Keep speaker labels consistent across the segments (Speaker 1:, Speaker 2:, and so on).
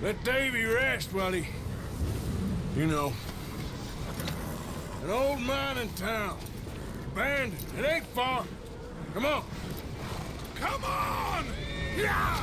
Speaker 1: Let Davy rest buddy. You know. An old mining town. Abandoned. It ain't far. Come on. Come on! Yeah!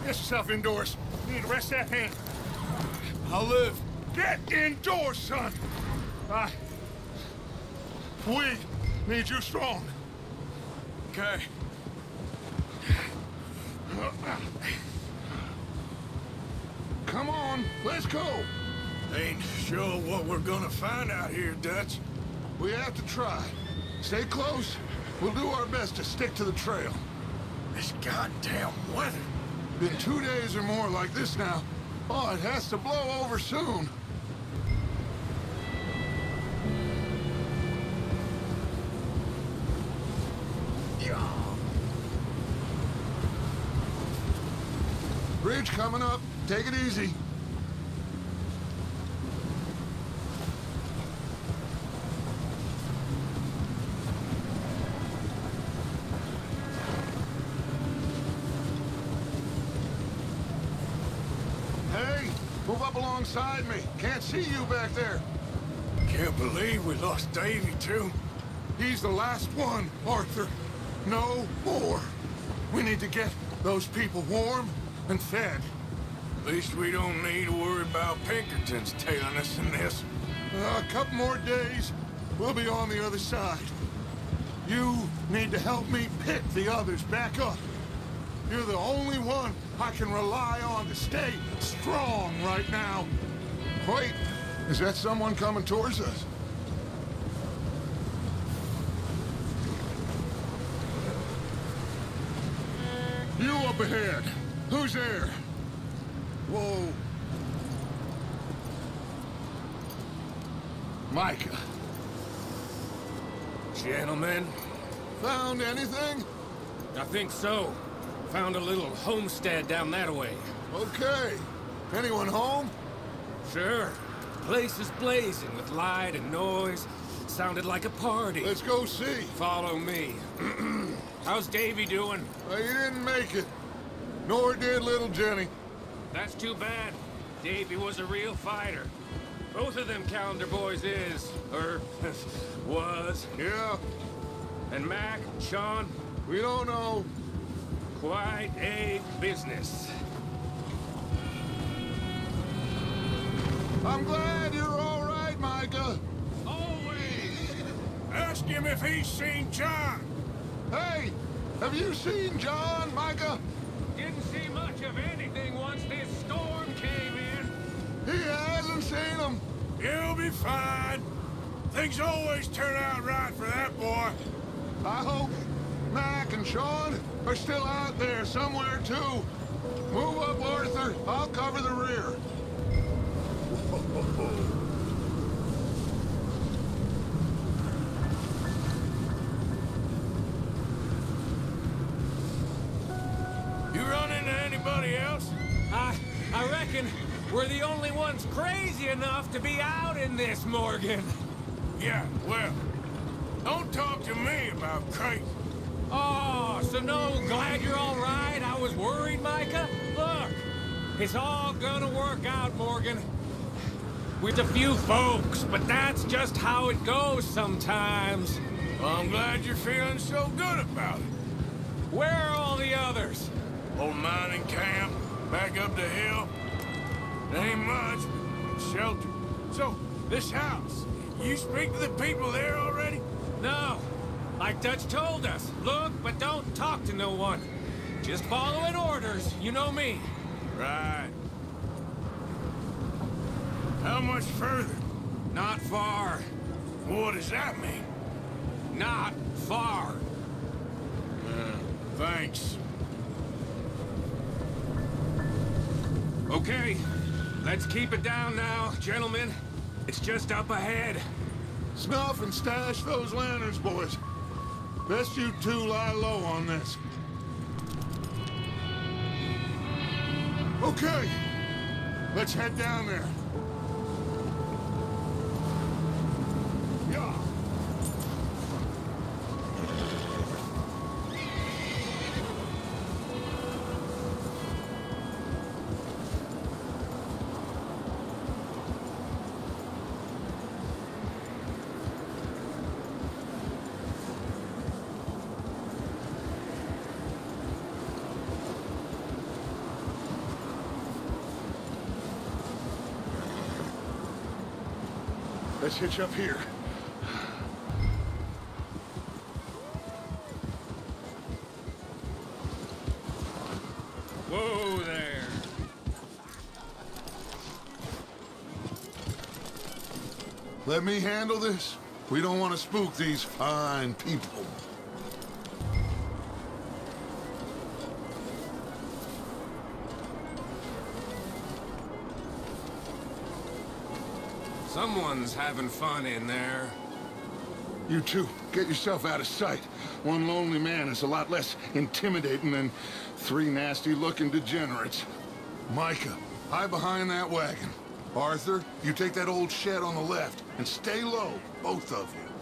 Speaker 1: get yourself indoors. You need to rest that hand.
Speaker 2: I'll live.
Speaker 1: Get indoors, son. I. We need you strong.
Speaker 2: Okay.
Speaker 1: Come on, let's go.
Speaker 2: Ain't sure what we're gonna find out here, Dutch.
Speaker 1: We have to try. Stay close. We'll do our best to stick to the trail.
Speaker 2: This goddamn weather.
Speaker 1: Been two days or more like this now. Oh, it has to blow over soon. Bridge coming up. Take it easy. Alongside me. Can't see you back there.
Speaker 2: Can't believe we lost Davy, too.
Speaker 1: He's the last one, Arthur. No more. We need to get those people warm and fed.
Speaker 2: At least we don't need to worry about Pinkertons tailing us in this.
Speaker 1: Uh, a couple more days, we'll be on the other side. You need to help me pick the others back up. You're the only one I can rely on to stay strong right now. Wait, is that someone coming towards us? You up ahead. Who's there? Whoa. Micah.
Speaker 2: Gentlemen,
Speaker 1: Found anything?
Speaker 3: I think so. Found a little homestead down that way.
Speaker 1: Okay. Anyone home?
Speaker 3: Sure. Place is blazing with light and noise. Sounded like a party.
Speaker 1: Let's go see.
Speaker 3: Follow me. How's Davy doing?
Speaker 1: Uh, you didn't make it. Nor did little Jenny.
Speaker 3: That's too bad. Davy was a real fighter. Both of them Callander boys is, or was.
Speaker 1: Yeah,
Speaker 3: And Mac, Sean,
Speaker 1: we don't know.
Speaker 3: Quite a business.
Speaker 1: I'm glad you're all right, Micah.
Speaker 2: always ask him if he's seen John.
Speaker 1: Hey, have you seen John, Micah?
Speaker 3: Didn't see much of anything once this storm came in.
Speaker 1: He hasn't seen him.
Speaker 2: He'll be fine. Things always turn out right for that boy.
Speaker 1: I hope Mac and Sean are still out there somewhere, too. Move up, Arthur. I'll cover the rear.
Speaker 2: You run into anybody else?
Speaker 3: I, I reckon we're the only ones crazy enough to be out in this, Morgan.
Speaker 2: Yeah, well, don't talk to me about crazy.
Speaker 3: Oh, so no, glad you're all right. I was worried, Micah. Look, it's all gonna work out, Morgan. With a few folks, but that's just how it goes sometimes.
Speaker 2: Well, I'm glad you're feeling so good about it.
Speaker 3: Where are all the others?
Speaker 2: Old mining camp, back up the hill. It ain't much, but shelter. So, this house, you speak to the people there already?
Speaker 3: No, like Dutch told us. Look, but don't talk to no one. Just following orders, you know me.
Speaker 2: Right. How much further?
Speaker 3: Not far.
Speaker 2: What does that mean?
Speaker 3: Not far.
Speaker 2: Uh, thanks.
Speaker 3: Okay, let's keep it down now, gentlemen. It's just up ahead.
Speaker 1: Snuff and stash those lanterns, boys. Best you two lie low on this. Okay. Let's head down there. Let's hitch up here.
Speaker 3: Whoa there.
Speaker 1: Let me handle this. We don't want to spook these fine people.
Speaker 3: Someone's having fun in there.
Speaker 1: You two, get yourself out of sight. One lonely man is a lot less intimidating than three nasty-looking degenerates. Micah, hide behind that wagon. Arthur, you take that old shed on the left, and stay low, both of you.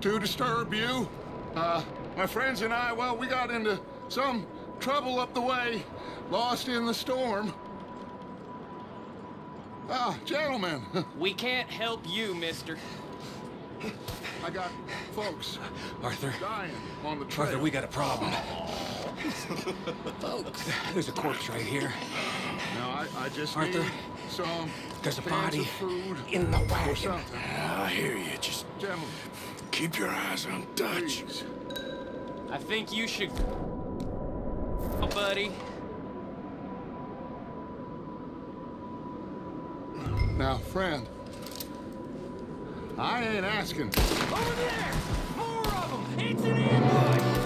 Speaker 1: To disturb you. Uh, my friends and I, well, we got into some trouble up the way, lost in the storm. Ah, gentlemen,
Speaker 4: We can't help you, mister.
Speaker 1: I got folks
Speaker 3: Arthur,
Speaker 1: dying on the trail.
Speaker 3: Arthur, we got a problem. Folks, there's a corpse right here.
Speaker 1: Now, I, I just
Speaker 3: Arthur,
Speaker 1: need some
Speaker 3: There's a body
Speaker 1: food
Speaker 3: in the
Speaker 1: or
Speaker 3: wagon.
Speaker 1: something.
Speaker 2: I hear you. Just
Speaker 1: Gentlemen,
Speaker 2: keep your eyes on Dutch.
Speaker 1: please.
Speaker 4: I think you should. Oh, buddy.
Speaker 1: Now, friend, I ain't asking.
Speaker 4: Over there! More of them! It's an ambush!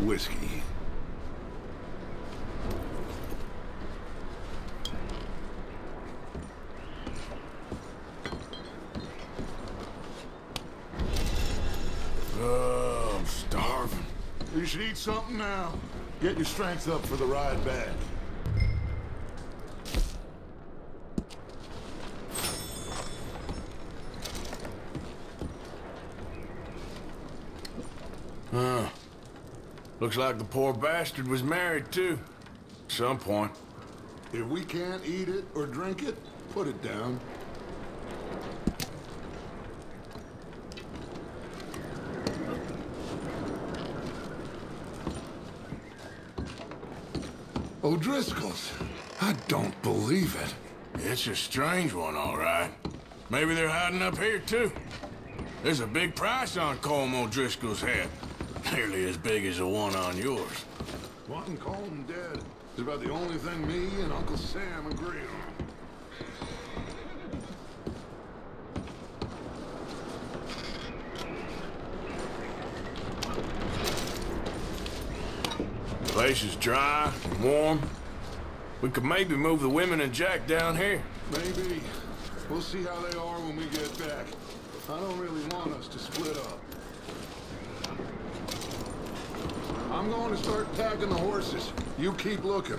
Speaker 1: whiskey.
Speaker 2: Oh, I'm starving.
Speaker 1: You should eat something now. Get your strength up for the ride back.
Speaker 2: Huh. Looks like the poor bastard was married, too. At some point.
Speaker 1: If we can't eat it or drink it, put it down. O'Driscoll's. I don't believe it.
Speaker 2: It's a strange one, all right. Maybe they're hiding up here, too. There's a big price on Colm O'Driscoll's head. Nearly as big as the one on yours.
Speaker 1: Wanting Colm dead is about the only thing me and Uncle Sam agree on.
Speaker 2: Place is dry, and warm. We could maybe move the women and Jack down here.
Speaker 1: Maybe. We'll see how they are when we get back. I don't really want us to split up. I'm going to start tagging the horses. You keep looking.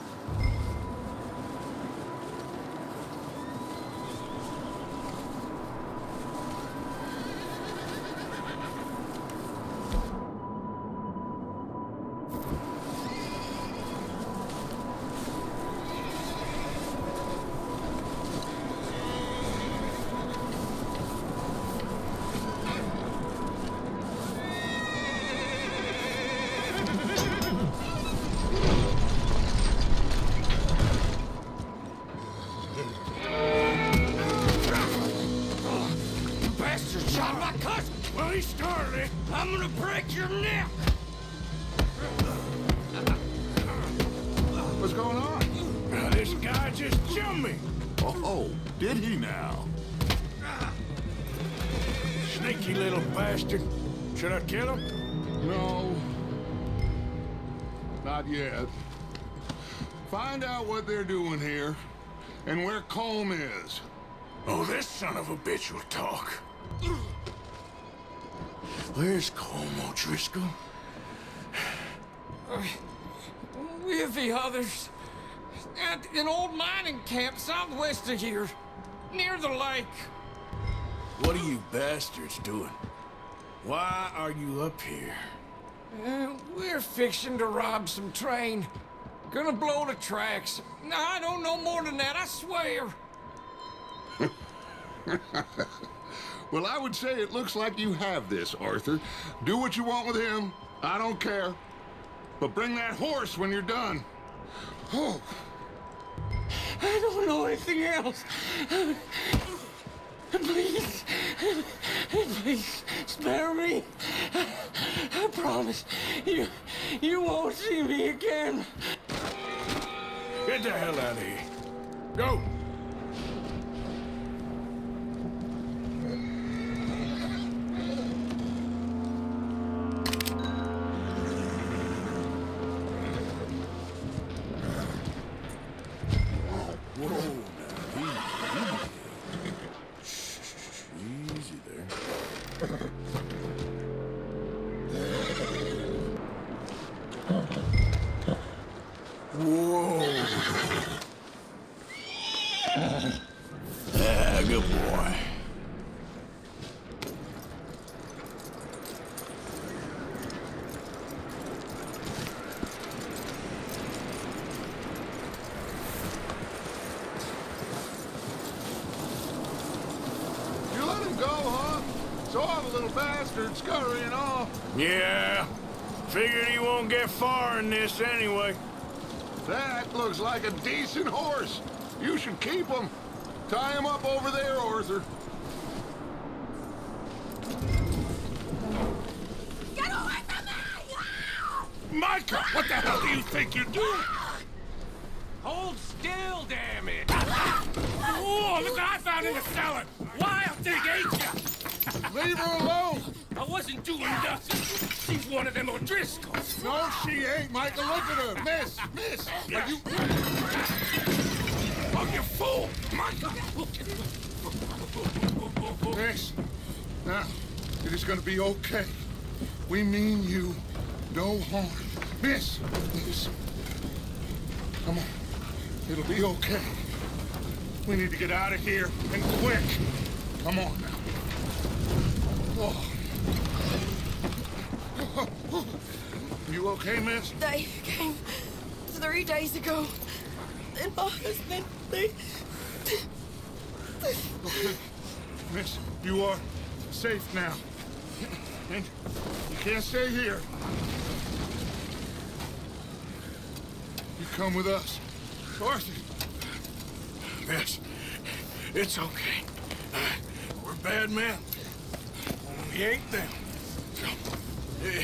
Speaker 2: Just jumped me.
Speaker 1: Oh, did he now?
Speaker 2: Sneaky little bastard. Should I kill him?
Speaker 1: No. Not yet. Find out what they're doing here and where Colm is.
Speaker 2: Oh, this son of a bitch will talk. Where's Colm O'Driscoll?
Speaker 4: With the others. At an old mining camp southwest of here. Near the lake.
Speaker 2: What are you bastards doing? Why are you up here?
Speaker 4: Uh, we're fixing to rob some train. Gonna blow the tracks. No, I don't know more than that, I swear.
Speaker 1: Well, I would say it looks like you have this, Arthur. Do what you want with him. I don't care. But bring that horse when you're done. Oh,
Speaker 4: I don't know anything else. Please, please spare me. I promise you, you won't see me again.
Speaker 2: Get the hell out of here. Go!
Speaker 1: The bastard scurrying off.
Speaker 2: Yeah, figured he won't get far in this anyway.
Speaker 1: That looks like a decent horse. You should keep him. Tie him up over there, Arthur.
Speaker 5: Get away from me!
Speaker 2: Micah, what the hell do you think you're doing?
Speaker 3: Hold still, damn it! Oh, look what I found in the cellar! Wild thing, ain't ya?
Speaker 1: Leave her alone.
Speaker 3: I wasn't doing nothing. She's one of them O'Driscolls.
Speaker 1: No, she ain't, Micah. Look at her. Miss, miss. Are you...
Speaker 2: Oh, you fool! Micah!
Speaker 1: Miss. Now, it is gonna be okay. We mean you no harm. Miss, miss. Come on. It'll be okay. We need to get out of here, and quick. Come on now. Oh. You okay, miss?
Speaker 5: They came three days ago. And my husband, they...
Speaker 1: Okay. Miss, you are safe now. And you can't stay here. You come with us. Arthur.
Speaker 2: Miss, it's okay. Uh, we're bad men. We ain't them. So, eh,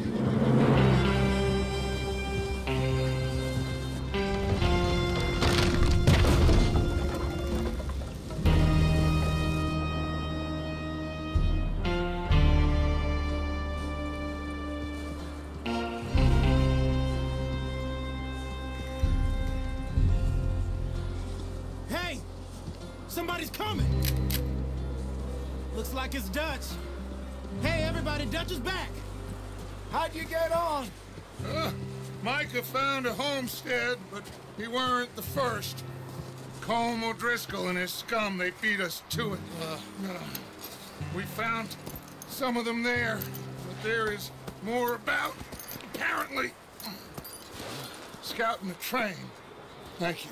Speaker 6: Somebody's coming! Looks like it's Dutch. Hey, everybody, Dutch is back!
Speaker 7: How'd you get on?
Speaker 1: Uh, Micah found a homestead, but he weren't the first. Colm O'Driscoll and his scum, they beat us to it. Uh, we found some of them there, but there is more about, apparently. Scouting the train. Thank you.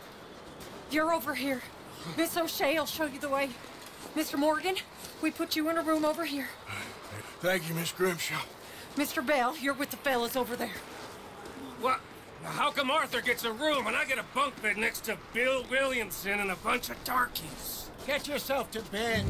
Speaker 5: You're over here. Miss O'Shea will show you the way. Mr. Morgan, we put you in a room over here.
Speaker 2: Thank you, Miss Grimshaw.
Speaker 5: Mr. Bell, you're with the fellas over there.
Speaker 3: What? How come Arthur gets a room and I get a bunk bed next to Bill Williamson and a bunch of darkies?
Speaker 7: Get yourself to bed.